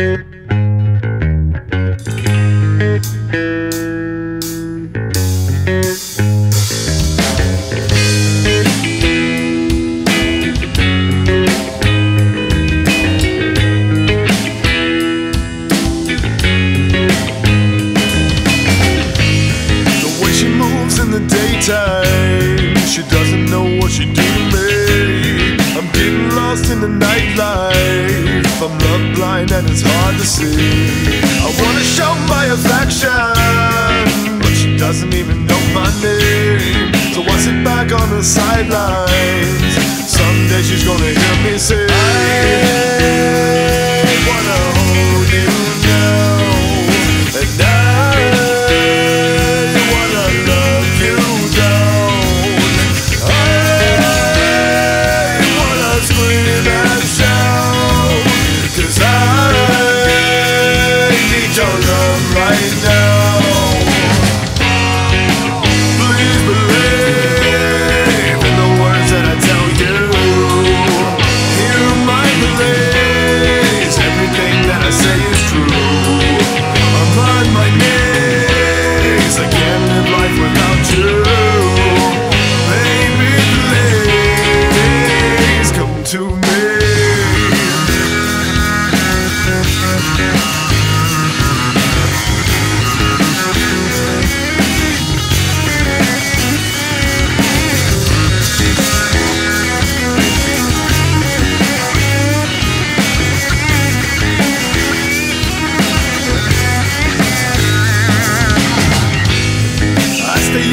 She moves in the daytime, she doesn't know what she do blind and it's hard to see. I wanna show my affection, but she doesn't even know my name. So I sit back on the sidelines. Someday she's gonna hear me say,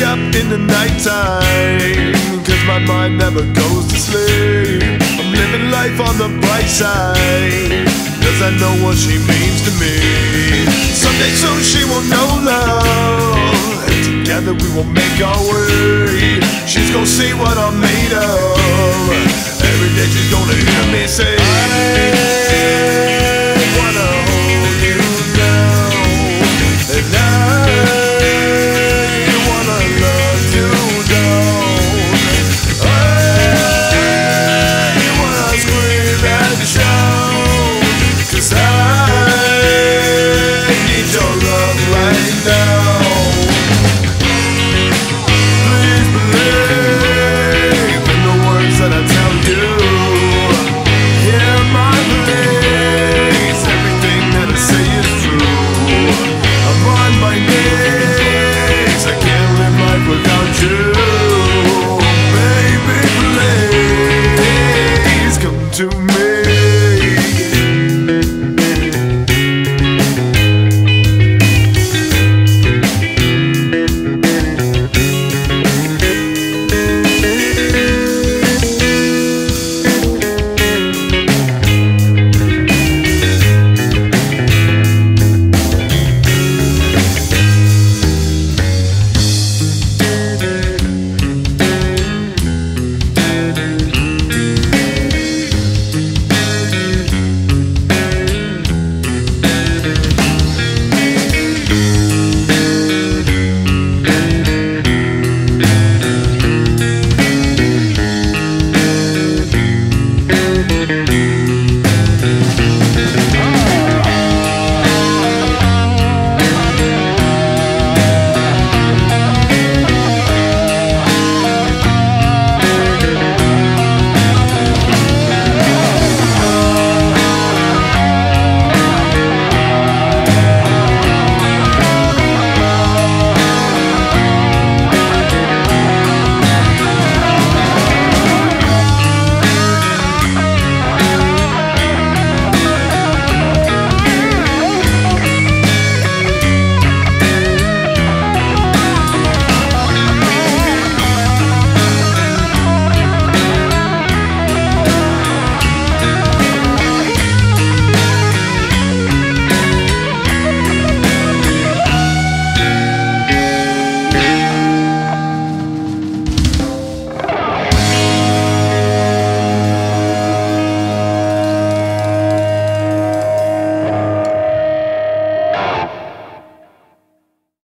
up in the nighttime Cause my mind never goes to sleep. I'm living life on the bright side Cause I know what she means to me. Someday soon she will know love And together we will make our way. She's gonna see what I'm made of. Every day she's gonna hear me say